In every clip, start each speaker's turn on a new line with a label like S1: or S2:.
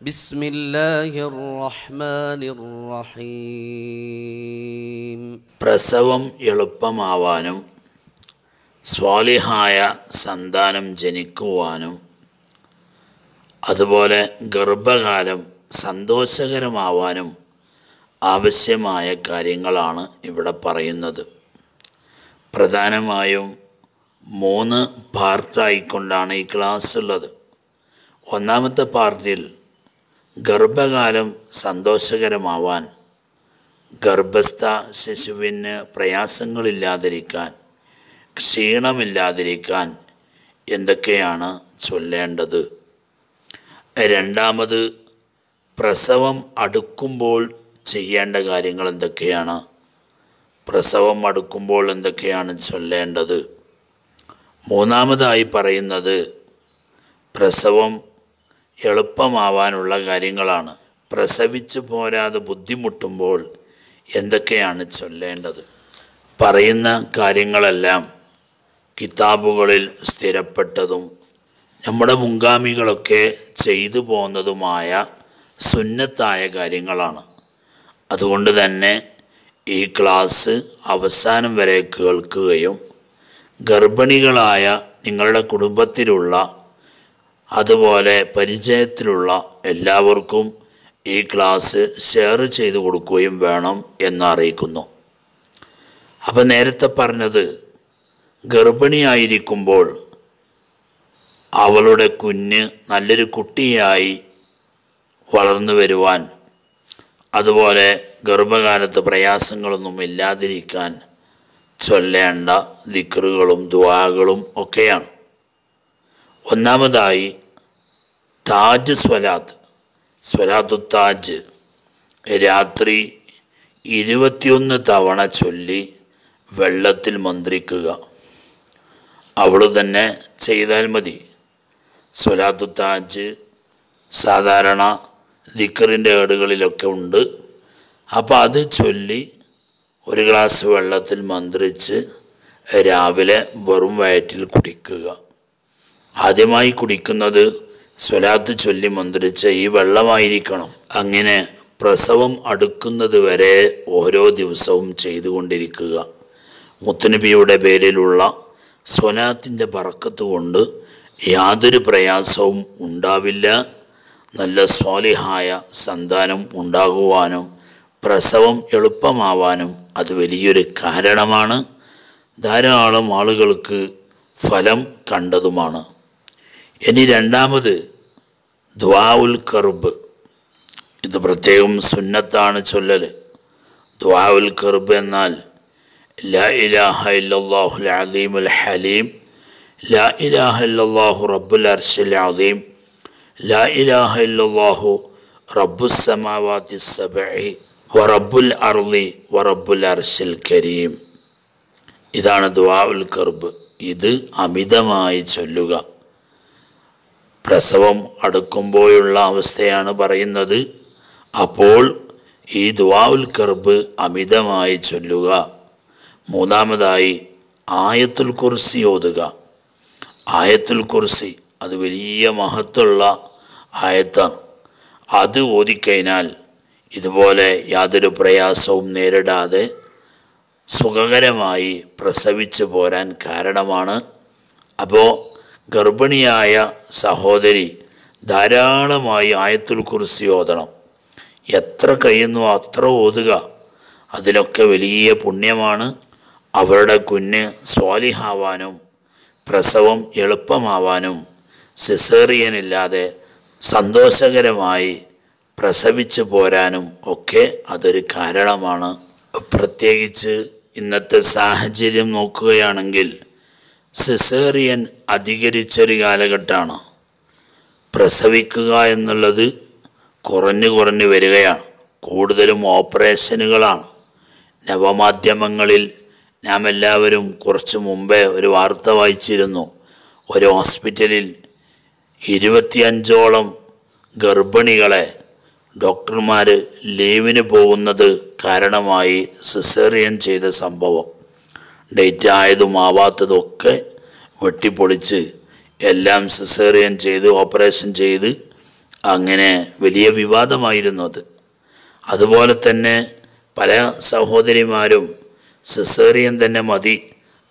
S1: بسم الله الرحمن الرحيم
S2: പ്രസവം എളുപ്പമാവാനും സ്വാലിഹായ സന്താനം ജനിക്കുവാനും അതുപോലെ ഗർഭകാലം സന്തോഷകരമാവാനും ആവശ്യമായ കാര്യങ്ങളാണ് ഇവിടെ പറയുന്നത് പ്രധാനമായും മൂന്ന് പാർട്ടായിക്കൊണ്ടാണ് ഈ ക്ലാസ് ഉള്ളത് ഒന്നാമത്തെ പാർട്ടിൽ ഗർഭകാലം സന്തോഷകരമാവാൻ ഗർഭസ്ഥ ശിശുവിന് പ്രയാസങ്ങളില്ലാതിരിക്കാൻ ക്ഷീണമില്ലാതിരിക്കാൻ എന്തൊക്കെയാണ് ചൊല്ലേണ്ടത്? രണ്ടാമത് പ്രസവം അടുക്കുമ്പോൾ ചെയ്യേണ്ട കാര്യങ്ങൾ എന്തൊക്കെയാണ്? പ്രസവം അടുക്കുമ്പോൾ എന്തൊക്കെയാണ് ചൊല്ലേണ്ടത്? മൂന്നാമതായി പറയുന്നത് പ്രസവം എളുപ്പമാവാനുള്ള കാര്യങ്ങളാണ്. പ്രസവിച്ചു പോരാതെ ബുദ്ധിമുട്ടുമ്പോൾ എന്തൊക്കെയാണ് ചൊല്ലേണ്ടത്? പറയുന്ന കാര്യങ്ങളെല്ലാം കിതാബുകളിൽ സ്ഥിരപ്പെട്ടതും നമ്മുടെ മുൻഗാമികളൊക്കെ ചെയ്തു പോന്നതുമായ സുന്നത്തായ കാര്യങ്ങളാണ്. അതുകൊണ്ട് തന്നെ ഈ ക്ലാസ് അവസാനം വരെ കേൾക്കുകയും ഗർഭിണികളായ നിങ്ങളുടെ കുടുംബത്തിലുള്ള അതുപോലെ പരിചയത്തിലുള്ള എല്ലാവർക്കും ഈ ക്ലാസ് ഷെയർ ചെയ്തു കൊടുക്കുകയും വേണം എന്ന് അറിയിക്കുന്നു അപ്പം നേരത്തെ പറഞ്ഞത് ഗർഭിണിയായിരിക്കുമ്പോൾ അവളുടെ കുഞ്ഞ് നല്ലൊരു കുട്ടിയായി വളർന്നു വരുവാൻ അതുപോലെ ഗർഭകാലത്ത് പ്രയാസങ്ങളൊന്നും ഇല്ലാതിരിക്കാൻ ചൊല്ലേണ്ട ദിക്റുകളും ദ്വാകളും ഒക്കെയാണ്. ഒന്നാമതായി താജ് സ്വലാത്ത് സ്വലാത്തു താജ്. രാത്രി ഇരുപത്തിയൊന്ന് തവണ ചൊല്ലി വെള്ളത്തിൽ മന്ത്രിക്കുക. അവൾ തന്നെ ചെയ്താൽ മതി. സ്വലാത്തു താജ് സാധാരണ ദിക്കറിന്റെ ഏടുകളിലൊക്കെ ഉണ്ട്. അപ്പോൾ അത് ചൊല്ലി ഒരു ഗ്ലാസ് വെള്ളത്തിൽ മന്ത്രിച്ച് രാവിലെ വെറും വയറ്റിൽ കുടിക്കുക. ആദ്യമായി കുടിക്കുന്നത് സ്വലാത്ത് ചൊല്ലി മന്ത്രിച്ച ഈ വെള്ളമായിരിക്കണം. അങ്ങനെ പ്രസവം അടുക്കുന്നത് വരെ ഓരോ ദിവസവും ചെയ്തുകൊണ്ടിരിക്കുക. മുത്തുനബിയുടെ പേരിലുള്ള സ്വലാത്തിന്റെ പറക്കത്ത് കൊണ്ട് യാതൊരു പ്രയാസവും ഉണ്ടാവില്ല. നല്ല സ്വാലിഹായ സന്താനം ഉണ്ടാകുവാനും പ്രസവം എളുപ്പമാവാനും അത് വലിയൊരു കാരണമാണ്. ധാരാളം ആളുകൾക്ക് ഫലം കണ്ടതുമാണ്. ഇനി രണ്ടാമത് ദ്വാവുൽ കറുബ് ഇത് പ്രത്യേകം സുന്നത്താണ് ചൊല്ലൽ ദ്വാവുൽ കറുബ് എന്നാൽ ലാ ഇലാഹ ഇല്ലല്ലാഹുൽ ഉൽ ഹലീം ലാ ഇലാഹ ഇല്ലല്ലാഹു റബ്ബുൽ അർശിൽ അദീം ലാ ഇലാഹ ഇല്ലല്ലാഹു റബ്ബു സമാവാത്തി സബഇ വറബ്ബുൽ അർളി വറബ്ബുൽ അർശിൽ കരീം. ഇതാണ് ദ്വാവുൽ കർബ്. ഇത് അമിതമായി ചൊല്ലുക. പ്രസവം അടുക്കുമ്പോഴുള്ള അവസ്ഥയാണ് പറയുന്നത്. അപ്പോൾ ഈ ദ്വാവുൽ കർബ് അമിതമായി ചൊല്ലുക. മൂന്നാമതായി ആയത്തുൽ കുർസി ഓതുക. ആയത്തുൽ കുർസി അത് വലിയ മഹത്തുള്ള ആയത്താണ്. അത് ഓതിക്കഴിഞ്ഞാൽ ഇതുപോലെ യാതൊരു പ്രയാസവും നേരിടാതെ സുഖകരമായി പ്രസവിച്ചു പോരാൻ കാരണമാണ്. അപ്പോൾ ഗർഭിണിയായ സഹോദരി ധാരാളമായി ആയത്തുൽ കുറിസി ഓതണം. എത്ര കഴിയുന്നു അത്ര ഓതുക. അതിലൊക്കെ വലിയ പുണ്യമാണ്. അവരുടെ കുഞ്ഞ് സ്വാലിഹാവാനും പ്രസവം എളുപ്പമാവാനും സിസേറിയനില്ലാതെ സന്തോഷകരമായി പ്രസവിച്ചു പോരാനും ഒക്കെ അതൊരു കാരണമാണ്. പ്രത്യേകിച്ച് ഇന്നത്തെ സാഹചര്യം നോക്കുകയാണെങ്കിൽ സിസേറിയൻ അധികരിച്ചൊരു കാലഘട്ടമാണ്. പ്രസവിക്കുക എന്നുള്ളത് കുറഞ്ഞു കുറഞ്ഞു വരികയാണ്. കൂടുതലും ഓപ്പറേഷനുകളാണ്. നവമാധ്യമങ്ങളിൽ നാം എല്ലാവരും കുറച്ച് മുമ്പേ ഒരു വാർത്ത വായിച്ചിരുന്നു. ഒരു ഹോസ്പിറ്റലിൽ ഇരുപത്തിയഞ്ചോളം ഗർഭിണികളെ ഡോക്ടർമാർ ലീവിന് പോകുന്നത് കാരണമായി സിസേറിയൻ ചെയ്ത സംഭവം. ഡേറ്റ് ആയതും ആവാത്തതൊക്കെ വെട്ടിപ്പൊളിച്ച് എല്ലാം സിസേറിയൻ ചെയ്ത് ഓപ്പറേഷൻ ചെയ്ത് അങ്ങനെ വലിയ വിവാദമായിരുന്നു അത്. അതുപോലെ തന്നെ പല സഹോദരിമാരും സിസേറിയൻ തന്നെ മതി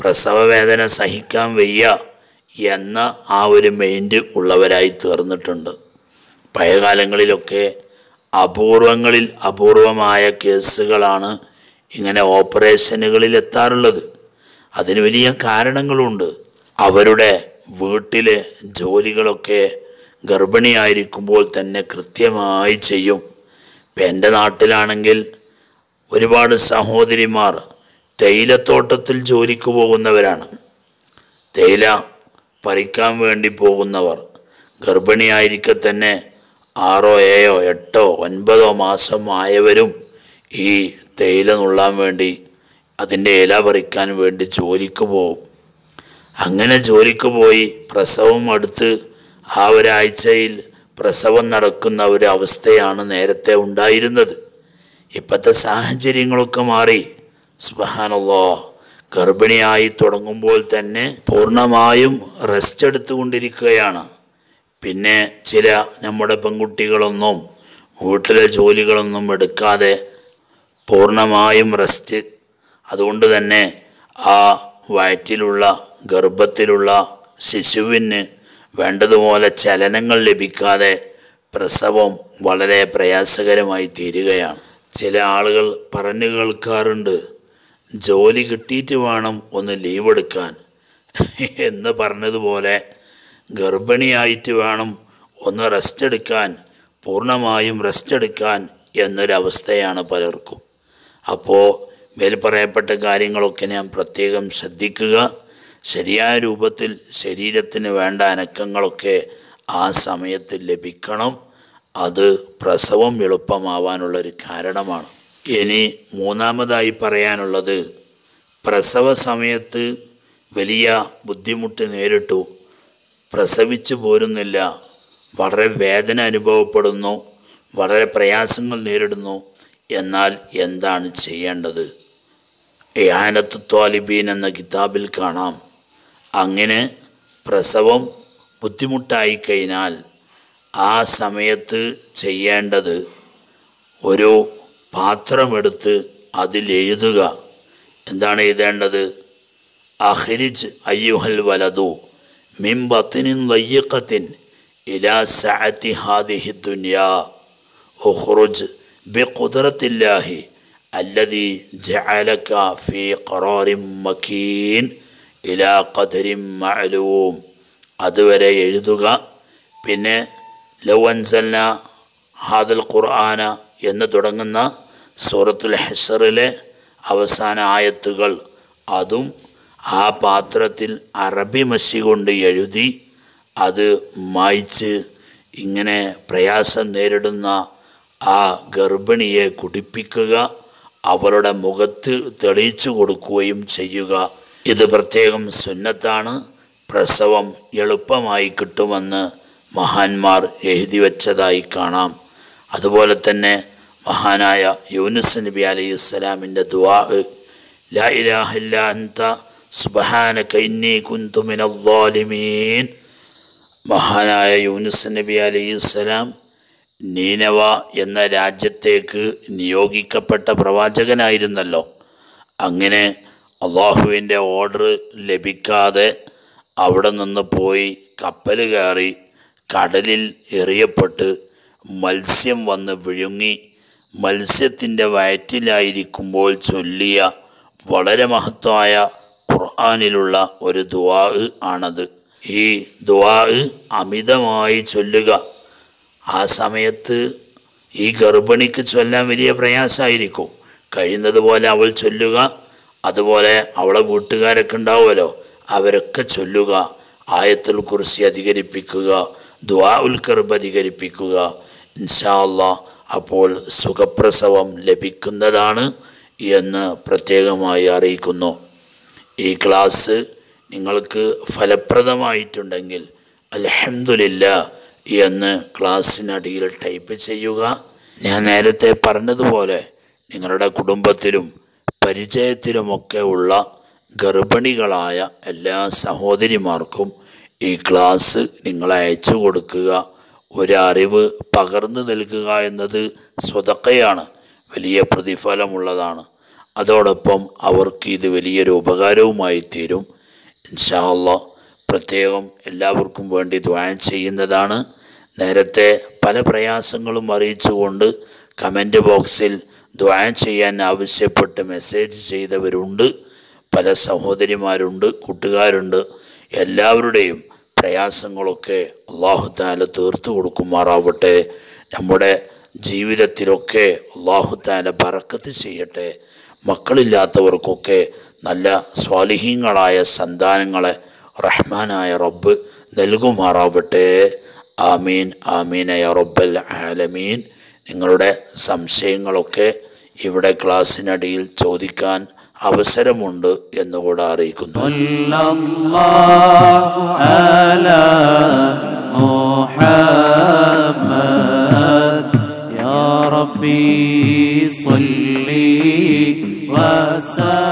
S2: പ്രസവവേദന സഹിക്കാൻ വയ്യ എന്ന ആ ഒരു മെയിൻഡ് ഉള്ളവരായി തീർന്നിട്ടുണ്ട്. പഴയകാലങ്ങളിലൊക്കെ അപൂർവങ്ങളിൽ അപൂർവമായ കേസുകളാണ് ഇങ്ങനെ ഓപ്പറേഷനുകളിൽ എത്താറുള്ളത് അതിന് വലിയ കാരണങ്ങളുണ്ട്. അവരുടെ വീട്ടിലെ ജോലികളൊക്കെ ഗർഭിണിയായിരിക്കുമ്പോൾ തന്നെ കൃത്യമായി ചെയ്യും. ഇപ്പം എന്റെ നാട്ടിലാണെങ്കിൽ ഒരുപാട് സഹോദരിമാർ തേയിലത്തോട്ടത്തിൽ ജോലിക്ക് പോകുന്നവരാണ്. തേയില പറിക്കാൻ വേണ്ടി പോകുന്നവർ. ഗർഭിണിയായിരിക്കെ തന്നെ ആറോ ഏഴോ എട്ടോ ഒൻപതോ മാസം ആയവരും ഈ തേയില നുള്ളാൻ വേണ്ടി അതിന്റെ ഇല പറിക്കാൻ വേണ്ടി ജോലിക്ക് പോവും. അങ്ങനെ ജോലിക്ക് പോയി പ്രസവം അടുത്ത് ആ ഒരാഴ്ചയിൽ പ്രസവം നടക്കുന്ന ഒരു അവസ്ഥയാണ് നേരത്തെ ഉണ്ടായിരുന്നത്. ഇപ്പോഴത്തെ സാഹചര്യങ്ങളൊക്കെ മാറി. സുബഹാനല്ലോ ഗർഭിണിയായി തുടങ്ങുമ്പോൾ തന്നെ പൂർണമായും റെസ്റ്റ് എടുത്തുകൊണ്ടിരിക്കുകയാണ്. പിന്നെ ചില നമ്മുടെ പെൺകുട്ടികളൊന്നും വീട്ടിലെ ജോലികളൊന്നും എടുക്കാതെ പൂർണമായും റെസ്റ്റ് അതുകൊണ്ട് തന്നെ ആ വയറ്റിലുള്ള ഗർഭത്തിലുള്ള ശിശുവിന് വേണ്ടതുപോലെ ചലനങ്ങൾ ലഭിക്കാതെ പ്രസവം വളരെ പ്രയാസകരമായി തീരുകയാണ്. ചില ആളുകൾ പറഞ്ഞു കേൾക്കാറുണ്ട് ജോലി കിട്ടിയിട്ട് വേണം ഒന്ന് ലീവ് എടുക്കാൻ എന്ന് പറഞ്ഞതുപോലെ ഗർഭിണിയായിട്ട് വേണം ഒന്ന് റെസ്റ്റ് എടുക്കാൻ പൂർണമായും റെസ്റ്റ് എടുക്കാൻ എന്നൊരവസ്ഥയാണ് പലർക്കും. അപ്പോൾ മേൽ പറയപ്പെട്ട കാര്യങ്ങളൊക്കെ ഞാൻ പ്രത്യേകം ശ്രദ്ധിക്കുക. ശരിയായ രൂപത്തിൽ ശരീരത്തിന് വേണ്ട അനക്കങ്ങളൊക്കെ ആ സമയത്ത് ലഭിക്കണം. അത് പ്രസവം എളുപ്പമാവാനുള്ളൊരു കാരണമാണ്. ഇനി മൂന്നാമതായി പറയാനുള്ളത് പ്രസവ സമയത്ത് വലിയ ബുദ്ധിമുട്ട് നേരിട്ടു. പ്രസവിച്ചു പോരുന്നില്ല. വളരെ വേദന അനുഭവപ്പെടുന്നു. വളരെ പ്രയാസങ്ങൾ നേരിടുന്നു. എന്നാൽ എന്താണ് ചെയ്യേണ്ടത്? യാനത്ത് ത്വാലിബീൻ എന്ന കിതാബിൽ കാണാം. അങ്ങനെ പ്രസവം ബുദ്ധിമുട്ടായി കഴിഞ്ഞാൽ ആ സമയത്ത് ചെയ്യേണ്ടത് ഒരു പാത്രമെടുത്ത് അതിലെഴുതുക എന്താണ് എഴുതേണ്ടത്? അഹ്രിജ് അയ്യുഹൽ വലതു മിൻ ബത്തിനിൻ ലയ്യക്കത്തിൻ ഇലാ സഅത്തി ഹാദിഹി ദുനിയാ. ഉഖ്റുജ് ബിഖുദ്റത്തില്ലാഹി അല്ലതി ജഅലക ഫീ ഖറാറിൻ മക്കീൻ ഇലാ ഖദരിൻ മഅലൂം അതുവരെ എഴുതുക. പിന്നെ ലവൻസല്ല ഹാദൽ ഖുർആന എന്ന് തുടങ്ങുന്ന സൂറത്തുൽ ഹെസറിലെ അവസാന ആയത്തുകൾ. അതും ആ പാത്രത്തിൽ അറബി മഷി കൊണ്ട് എഴുതി അത് മായ്ച്ച് ഇങ്ങനെ പ്രയാസം നേരിടുന്ന ആ ഗർഭിണിയെ കുടിപ്പിക്കുക. അവളുടെ മുഖത്ത് തെളിയിച്ചു കൊടുക്കുകയും ചെയ്യുക. ഇത് പ്രത്യേകം സുന്നത്താണ്. പ്രസവം എളുപ്പമായി കിട്ടുമെന്ന് മഹാന്മാർ എഴുതി വച്ചതായി കാണാം. അതുപോലെ തന്നെ മഹാനായ യൂനുസ് നബി അലൈഹി ഇസ്ലാമിന്റെ ദുവാ ഇന്നി കുന്തു മഹാനായ യൂനുസ് നബി അലൈഹി സ്വലാം നീനവ എന്ന രാജ്യത്തേക്ക് നിയോഗിക്കപ്പെട്ട പ്രവാചകനായിരുന്നല്ലോ. അങ്ങനെ അള്ളാഹുവിന്റെ ഓർഡർ ലഭിക്കാതെ അവിടെ നിന്ന് പോയി കപ്പൽ കയറി കടലിൽ എറിയപ്പെട്ട് മത്സ്യം വന്ന് വിഴുങ്ങി മത്സ്യത്തിന്റെ വയറ്റിലായിരിക്കുമ്പോൾ ചൊല്ലിയ വളരെ മഹത്വമായ ഖുർആാനിലുള്ള ഒരു ദുവാ ആണത്. ഈ ദുവാ അമിതമായി ചൊല്ലുക ആ സമയത്ത് ഈ ഗർഭിണിക്ക് ചൊല്ലാൻ വലിയ പ്രയാസമായിരിക്കും. കഴിയുന്നതുപോലെ അവൾ ചൊല്ലുക അതുപോലെ അവളെ കൂട്ടുകാരൊക്കെ ഉണ്ടാവുമല്ലോ അവരൊക്കെ ചൊല്ലുക ആയത്തുൽ കുറിച്ച് അധികരിപ്പിക്കുക ദ്വാ ഉൽ അധികരിപ്പിക്കുക. ഇൻഷാല്ല അപ്പോൾ സുഖപ്രസവം ലഭിക്കുന്നതാണ് എന്ന് പ്രത്യേകമായി അറിയിക്കുന്നു. ഈ ക്ലാസ് നിങ്ങൾക്ക് ഫലപ്രദമായിട്ടുണ്ടെങ്കിൽ അലഹമില്ല എന്ന് ക്ലാസ്സിനടിയിൽ ടൈപ്പ് ചെയ്യുക. ഞാൻ നേരത്തെ പറഞ്ഞതുപോലെ നിങ്ങളുടെ കുടുംബത്തിലും പരിചയത്തിലുമൊക്കെ ഉള്ള ഗർഭിണികളായ എല്ലാ സഹോദരിമാർക്കും ഈ ക്ലാസ് നിങ്ങൾ അയച്ചു കൊടുക്കുക. ഒരറിവ് പകർന്നു നൽകുക എന്നത് സ്വതക്കയാണ് വലിയ പ്രതിഫലമുള്ളതാണ്. അതോടൊപ്പം അവർക്ക് ഇത് വലിയൊരു ഉപകാരവുമായി തീരും ഇൻഷാ അള്ളാ. പ്രത്യേകം എല്ലാവർക്കും വേണ്ടി ദ്വായം ചെയ്യുന്നതാണ്. നേരത്തെ പല പ്രയാസങ്ങളും അറിയിച്ചുകൊണ്ട് കമന്റ് ബോക്സിൽ ദ്വായം ചെയ്യാൻ ആവശ്യപ്പെട്ട് മെസ്സേജ് ചെയ്തവരുണ്ട്. പല സഹോദരിമാരുണ്ട് കൂട്ടുകാരുണ്ട്. എല്ലാവരുടെയും പ്രയാസങ്ങളൊക്കെ അള്ളാഹുദാല തീർത്തു കൊടുക്കുമാറാവട്ടെ. നമ്മുടെ ജീവിതത്തിലൊക്കെ അള്ളാഹുദാല പറക്കത്ത് ചെയ്യട്ടെ. മക്കളില്ലാത്തവർക്കൊക്കെ നല്ല സ്വാലിഹീങ്ങളായ സന്താനങ്ങളെ റഹ്മാനായ റബ്ബ് നൽകുമാറാവട്ടെ ആമീൻ ആമീൻ യ റബ്ബൽ ആലമീൻ നിങ്ങളുടെ സംശയങ്ങളൊക്കെ ഇവിടെ ക്ലാസ്സിനടിയിൽ ചോദിക്കാൻ അവസരമുണ്ട് എന്നുകൂടെ അറിയിക്കുന്നു
S1: صلى الله على محمد يا ربي صل وسلم